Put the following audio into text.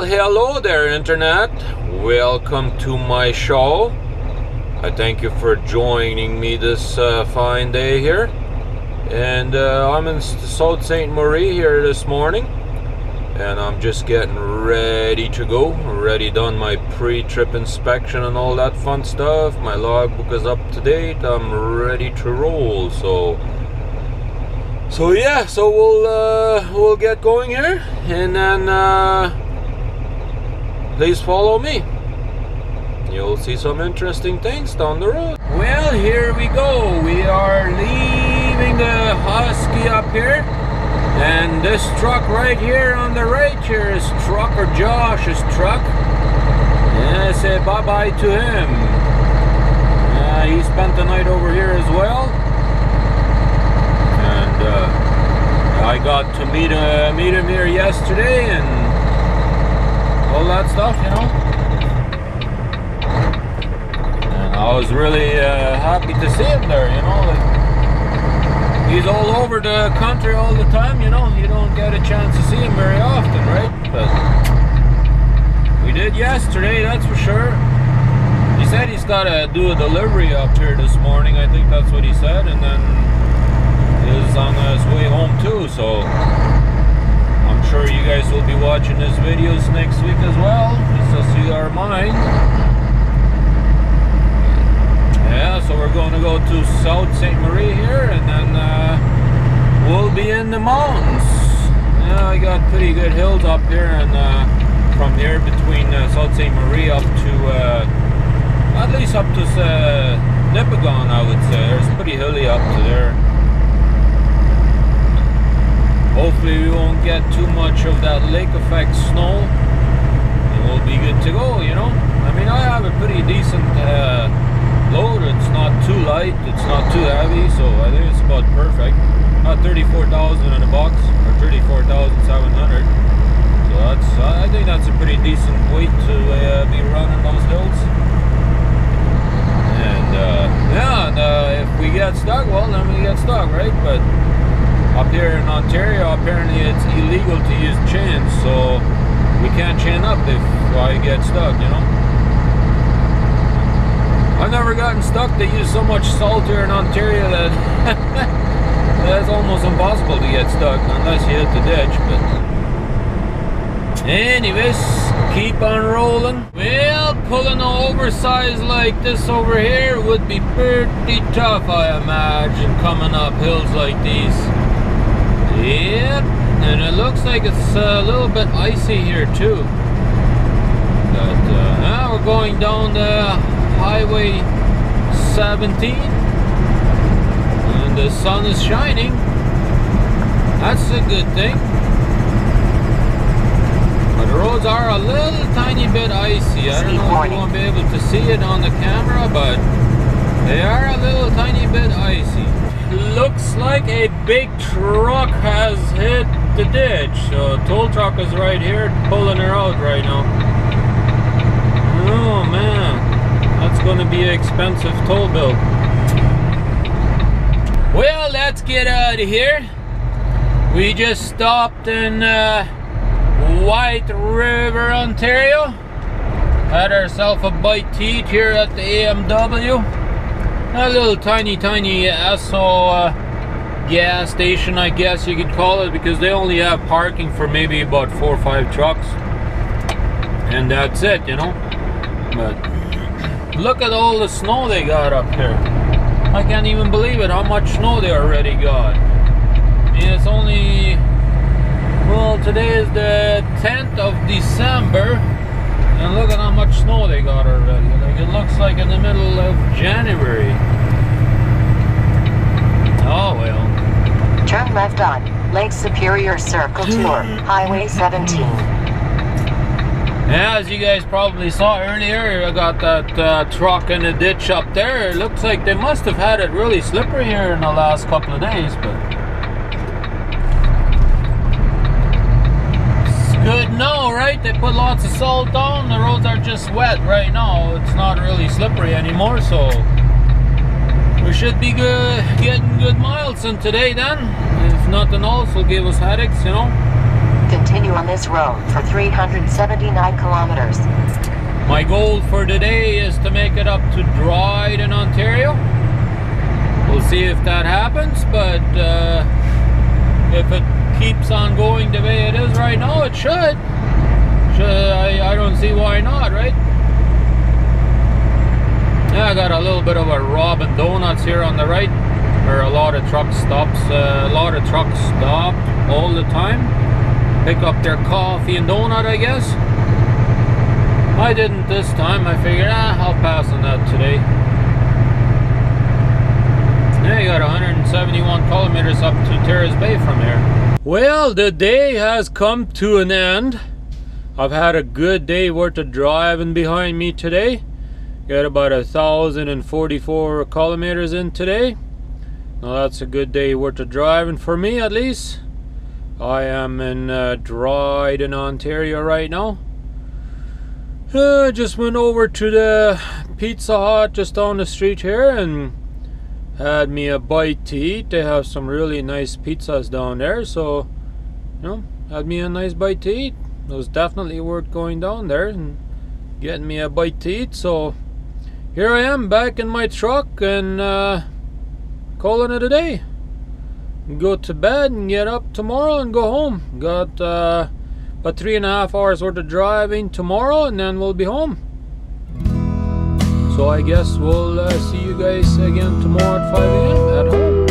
hello there, Internet. Welcome to my show. I thank you for joining me this uh, fine day here. And uh, I'm in Sault Ste. Marie here this morning. And I'm just getting ready to go. Already done my pre trip inspection and all that fun stuff. My logbook is up to date. I'm ready to roll. So. So yeah, so we'll uh, we'll get going here, and then uh, please follow me. You'll see some interesting things down the road. Well, here we go. We are leaving the Husky up here. And this truck right here on the right here is trucker Josh's truck. And I say bye-bye to him. Uh, he spent the night over here as well. And uh, I got to meet, uh, meet him here yesterday and all that stuff, you know. And I was really uh, happy to see him there, you know. Like, he's all over the country all the time, you know. You don't get a chance to see him very often, right? But we did yesterday, that's for sure. He said he's got to do a delivery up here this morning. I think that's what he said, and then he's on his way home too. So sure you guys will be watching his videos next week as well, just to see our mind. Yeah, so we're going to go to Sault Ste. Marie here, and then uh, we'll be in the mountains. Yeah, I got pretty good hills up here, and uh, from here between uh, Sault Ste. Marie up to uh, at least up to uh, Nipigon, I would say. It's pretty hilly up to there. Hopefully we won't get too much of that lake effect snow, and we'll be good to go. You know, I mean, I have a pretty decent uh, load. It's not too light, it's not too heavy, so I think it's about perfect. About 34,000 in a box, or 34,700. So that's, I think that's a pretty decent weight to uh, be running those hills. And uh, yeah, and uh, if we get stuck, well, then we get stuck, right? But here in Ontario, apparently it's illegal to use chains, so we can't chain up if I get stuck, you know? I've never gotten stuck. They use so much salt here in Ontario that that's almost impossible to get stuck unless you hit the ditch. But anyways, keep on rolling. Well, pulling an oversized like this over here would be pretty tough, I imagine, coming up hills like these. Yep, and it looks like it's a little bit icy here too. But uh, now we're going down the Highway 17 and the sun is shining. That's a good thing. But the roads are a little tiny bit icy. I don't know if you won't be able to see it on the camera, but they are a little tiny bit icy. Looks like a big truck has hit the ditch. So toll truck is right here pulling her out right now. Oh man. That's to be an expensive toll bill. Well, let's get out of here. We just stopped in uh, White River, Ontario. Had ourselves a bite to eat here at the A&W. A little tiny, tiny Esso uh, gas station, I guess you could call it, because they only have parking for maybe about four or five trucks. And that's it, you know. But Look at all the snow they got up here. I can't even believe it, how much snow they already got. I mean, it's only, well, today is the 10th of December, and look at how much snow they got already. Like, it looks like in the middle of January. Oh, well. Turn left on Lake Superior Circle Tour, Highway 17. Yeah, as you guys probably saw earlier, I got that uh, truck in the ditch up there. It looks like they must have had it really slippery here in the last couple of days, but it's good now, right? They put lots of salt down. The roads are just wet right now. It's not really slippery anymore, so we should be good, getting good miles in today then. If nothing else will give us headaches, you know. Continue on this road for 379 kilometers. My goal for today is to make it up to Dryden, Ontario. We'll see if that happens, but uh, if it keeps on going the way it is right now, it should. should I, I don't see why not, right? Yeah, I got a little bit of a Robin Donuts here on the right, where a lot of truck stops. Uh, a lot of trucks stop all the time, pick up their coffee and donut, I guess. I didn't this time. I figured, ah, I'll pass on that today. Yeah, you got 171 kilometers up to Terrace Bay from here. Well, the day has come to an end. I've had a good day worth of driving behind me today. Got about a thousand and forty-four kilometers in today. Now that's a good day worth of driving for me, at least. I am in uh, Dryden, Ontario right now. Uh, just went over to the Pizza Hut just down the street here and had me a bite to eat. They have some really nice pizzas down there, so you know, had me a nice bite to eat. It was definitely worth going down there and getting me a bite to eat. So here I am back in my truck and uh, calling it a day. Go to bed and get up tomorrow and go home. Got uh, about three and a half hours worth of driving tomorrow and then we'll be home. So I guess we'll uh, see you guys again tomorrow at 5 a.m. at home.